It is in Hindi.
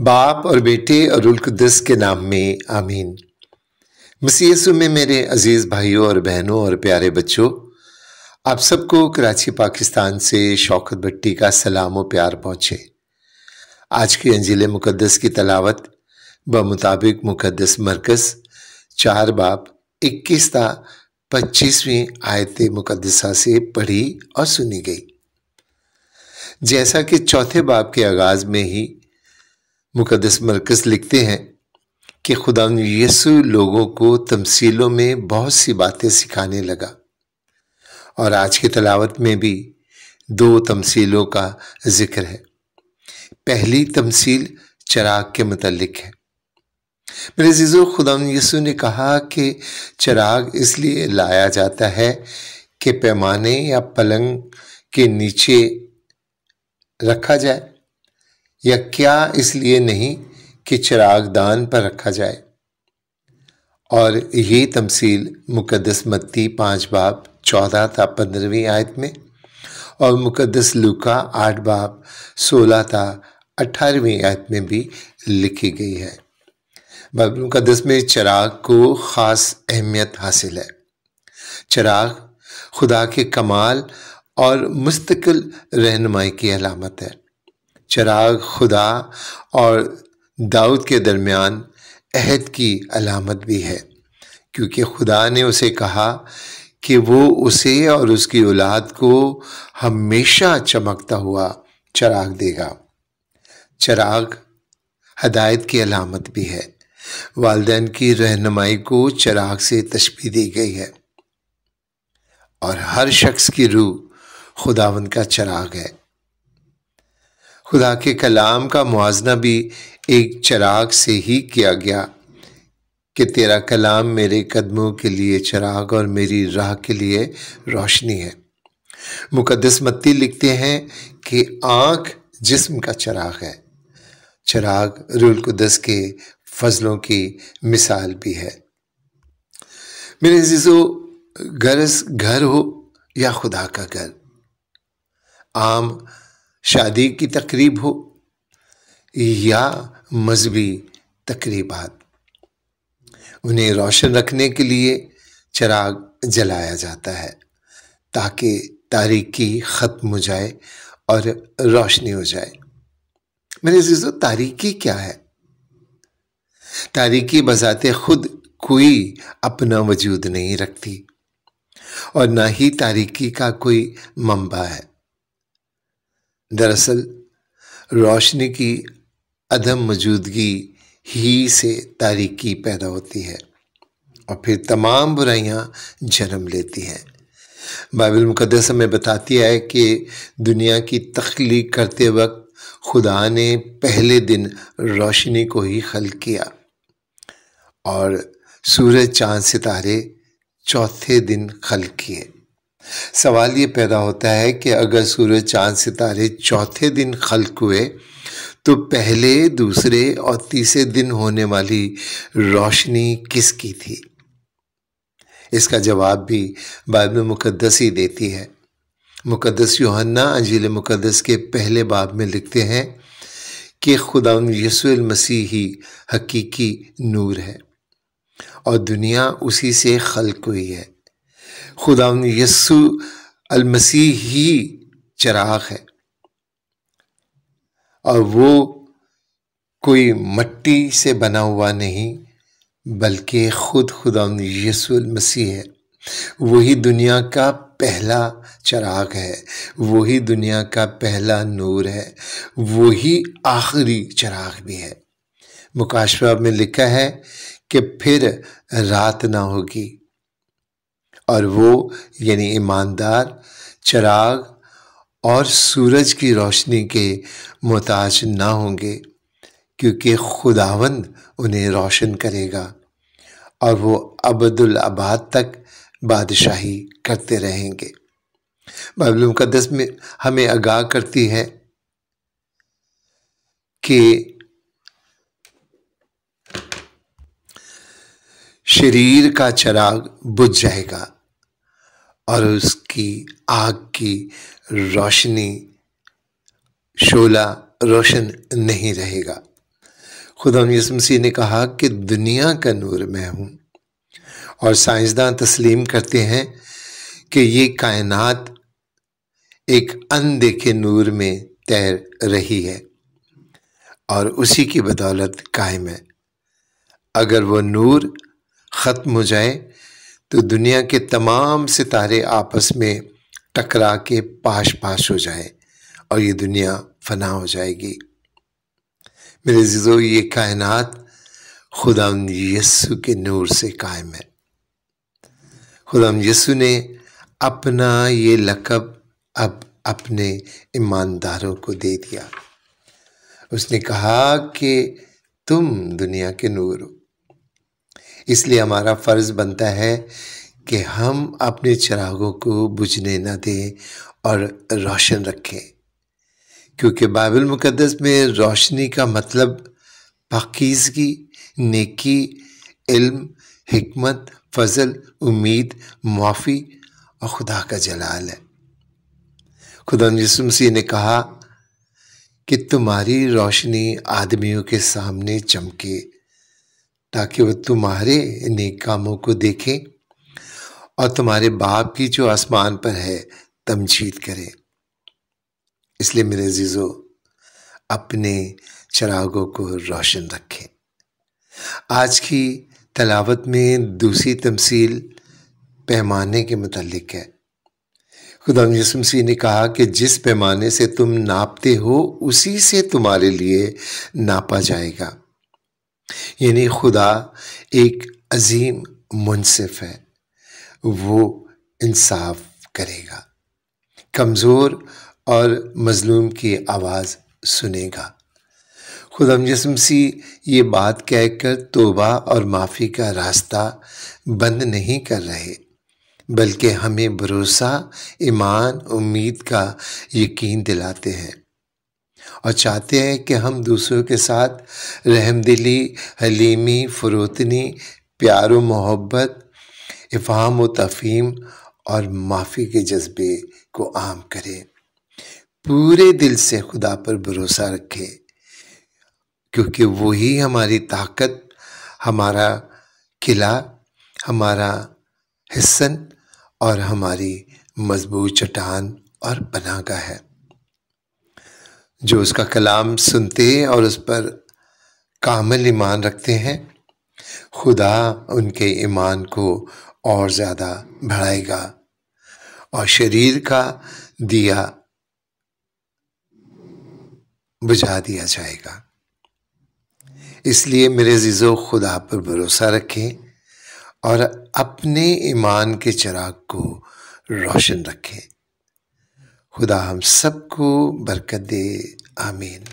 बाप और बेटे और उलकुदस के नाम में, आमीन। मसीसु में मेरे अज़ीज़ भाइयों और बहनों और प्यारे बच्चों, आप सबको कराची, पाकिस्तान से शौकत भट्टी का सलाम व प्यार पहुँचे। आज की अंजिल मुकद्दस की तलावत ब मुताबिक मुकद्दस मरकज़, चार बाप, इक्कीस ता पच्चीसवीं आयत मुकदसा से पढ़ी और सुनी गई। जैसा कि चौथे बाप के आगाज़ में ही मुकदस मरकज़ लिखते हैं कि खुदा यसु लोगों को तमसीलों में बहुत सी बातें सिखाने लगा। और आज की तलावत में भी दो तमसीलों का ज़िक्र है। पहली तमसील चराग के मतलब है। मेरे जीजो खुदा यसु ने कहा कि चराग इसलिए लाया जाता है कि पैमाने या पलंग के नीचे रखा जाए। या क्या इसलिए नहीं कि चिराग दान पर रखा जाए? और ये तमसील मुकदस मत्ती पाँच बाब चौदह था पंद्रहवीं आयत में, और मुकदस लुका आठ बाब सोलह था अठारहवीं आयत में भी लिखी गई है। बाइबल मुकदस में चिराग को ख़ास अहमियत हासिल है। चिराग खुदा के कमाल और मुस्तकिल रहनुमाई की अलामत है। चराग, खुदा और दाऊद के दरमियान अहद की अलामत भी है, क्योंकि खुदा ने उसे कहा कि वो उसे और उसकी औलाद को हमेशा चमकता हुआ चराग देगा। चराग हदायत की अलामत भी है। वालदेन की रहनुमाई को चराग से तशबी दी गई है और हर शख्स की रूह खुदावन का चराग है। खुदा के कलाम का मुआजना भी एक चराग से ही किया गया कि तेरा कलाम मेरे कदमों के लिए चराग और मेरी राह के लिए रोशनी है। मुकदस मत्ती लिखते हैं कि आँख जिस्म का चराग है। चराग रुल कुदस के फजलों की मिसाल भी है। मेरे जीजो गरज घर हो या खुदा का घर? आम शादी की तकरीब हो या मजहबी तकरीबात। उन्हें रोशन रखने के लिए चराग जलाया जाता है ताकि तारीकी ख़त्म हो जाए और रोशनी हो जाए। मेरे जीजो तारीकी क्या है? तारीकी बजाते खुद कोई अपना वजूद नहीं रखती और ना ही तारीकी का कोई मंबा है। दरअसल, रोशनी की अदम मौजूदगी ही से तारीकी पैदा होती है और फिर तमाम बुराइयाँ जन्म लेती हैं। बाइबल मुकदस हमें बताती है कि दुनिया की तख्लीक करते वक्त खुदा ने पहले दिन रोशनी को ही खल किया और सूरज, चाँद, सितारे चौथे दिन खल किए। सवाल ये पैदा होता है कि अगर सूरज चाँद सितारे चौथे दिन खल्क हुए तो पहले, दूसरे और तीसरे दिन होने वाली रोशनी किसकी थी? इसका जवाब भी बाइबल मुकद्दस ही देती है। मुकद्दस योहन्ना अंजील मुकद्दस के पहले बाब में लिखते हैं कि खुदा यसुल मसीह ही हकीकी नूर है और दुनिया उसी से खल्क हुई है। खुदा यस्सु अलमसीह ही चराग है। और वो कोई मट्टी से बना हुआ नहीं, बल्कि खुद खुदा यसुल मसीह है। वही दुनिया का पहला चराग है, वही दुनिया का पहला नूर है, वही आखिरी चराग भी है। मुकाशवा में लिखा है कि फिर रात ना होगी और वो, यानी ईमानदार, चराग और सूरज की रोशनी के मोहताज ना होंगे, क्योंकि खुदावंद उन्हें रोशन करेगा और वो अबदुल आबाद तक बादशाही करते रहेंगे। बाइबल मुकदस में हमें आगाह करती है कि शरीर का चराग बुझ जाएगा। और उसकी आग की रोशनी, शोला रोशन नहीं रहेगा। खुदा मसीह ने कहा कि दुनिया का नूर मैं हूँ और साइंसदान तस्लीम करते हैं कि ये कायनात एक अनदेखे नूर में तैर रही है और उसी की बदौलत कायम है। अगर वो नूर ख़त्म हो जाए तो दुनिया के तमाम सितारे आपस में टकरा के पाश पाश हो जाए और ये दुनिया फना हो जाएगी। मेरे जीजो ये कायनात खुदा यस्सु के नूर से कायम है। खुदा यस्सु ने अपना ये लकब अब अपने ईमानदारों को दे दिया। उसने कहा कि तुम दुनिया के नूर हो। इसलिए हमारा फ़र्ज़ बनता है कि हम अपने चिरागों को बुझने न दें और रोशन रखें। क्योंकि बाइबल मुकदस में रोशनी का मतलब पाकिजगी, नेकी, इल्म, हिकमत, फजल, उम्मीद माफ़ी और खुदा का जलाल है। खुदा मसीह ने कहा कि तुम्हारी रोशनी आदमियों के सामने चमके। ताकि वह तुम्हारे नेक कामों को देखें और तुम्हारे बाप की जो आसमान पर है, तमजीद करें। इसलिए मेरे जीजो अपने चरागों को रोशन रखें। आज की तलावत में दूसरी तमसील पैमाने के मतलब है। खुदा यसमसी ने कहा कि जिस पैमाने से तुम नापते हो, उसी से तुम्हारे लिए नापा जाएगा। यानी खुदा एक अजीम मुनसिफ है। वो इंसाफ करेगा। कमज़ोर और मज़लूम की आवाज़ सुनेगा। खुदा यसमसी ये बात कहकर तोबा और माफ़ी का रास्ता बंद नहीं कर रहे, बल्कि हमें भरोसा, ईमान, उम्मीद का यकीन दिलाते हैं। और चाहते हैं कि हम दूसरों के साथ रहमदिली, हलीमी, फ़रोतनी, प्यार व मोहब्बत, इफ़ाम व तफ़ीम और माफ़ी के जज्बे को आम करें। पूरे दिल से खुदा पर भरोसा रखें, क्योंकि वही हमारी ताकत, हमारा किला, हमारा हिस्सन और हमारी मज़बूत चट्टान और पनागा है। जो उसका कलाम सुनते और उस पर कामल ईमान रखते हैं, खुदा उनके ईमान को और ज़्यादा बढ़ाएगा और शरीर का दिया बुझा दिया जाएगा। इसलिए मेरे जीजो खुदा पर भरोसा रखें और अपने ईमान के चिराग को रोशन रखें। खुदा हम सबको बरकत दे आमीन।